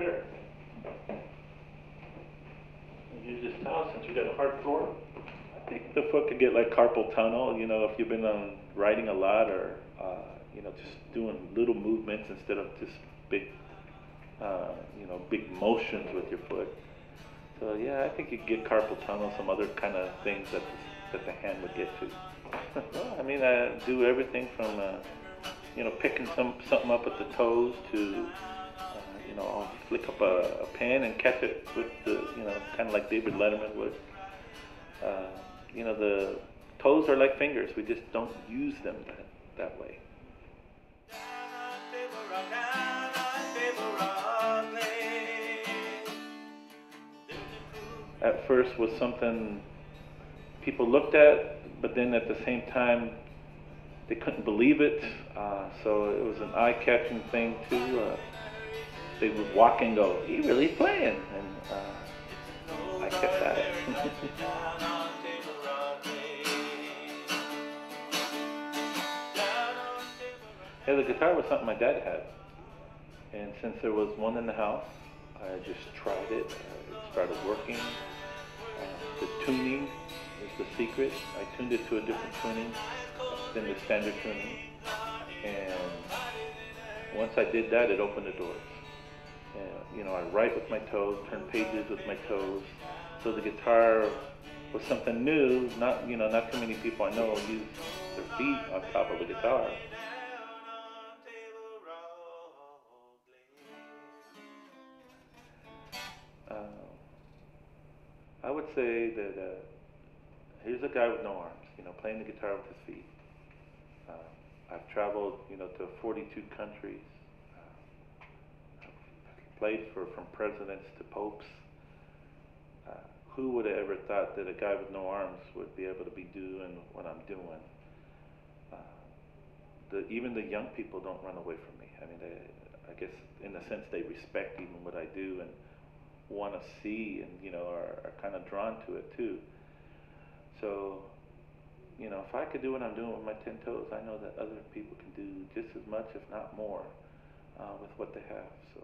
chair. Use this towel since you got a hard floor. I think the foot could get like carpal tunnel, you know, if you've been on riding a lot or, uh, you know, just doing little movements instead of just big, uh, you know, big motions with your foot. So yeah, I think you get carpal tunnel, some other kind of things that the, that the hand would get to. well, I mean, I do everything from, uh, you know, picking some something up with the toes to, you know, I'll flick up a, a pen and catch it with the, you know, kind of like David Letterman would. Uh, you know, the toes are like fingers. We just don't use them that, that way. At first was something people looked at, but then at the same time they couldn't believe it. Uh, so it was an eye-catching thing too. Uh, they would walk and go, "He really playing," and uh, I kept at it. Yeah, the guitar was something my dad had. And since there was one in the house, I just tried it. It started working. Uh, the tuning is the secret. I tuned it to a different tuning than the standard tuning. And once I did that, it opened the doors. And, you know, I write with my toes, turn pages with my toes. So the guitar was something new. Not, you know, not too many people I know use their feet on top of a guitar. Uh, I would say that uh, here's a guy with no arms, you know, playing the guitar with his feet. Uh, I've traveled, you know, to 42 countries. Played for from presidents to popes. Uh, who would have ever thought that a guy with no arms would be able to be doing what I'm doing? Uh, the, even the young people don't run away from me. I mean, they, I guess in a sense they respect even what I do and want to see and you know are, are kind of drawn to it too. So, you know, if I could do what I'm doing with my ten toes, I know that other people can do just as much, if not more, uh, with what they have. So.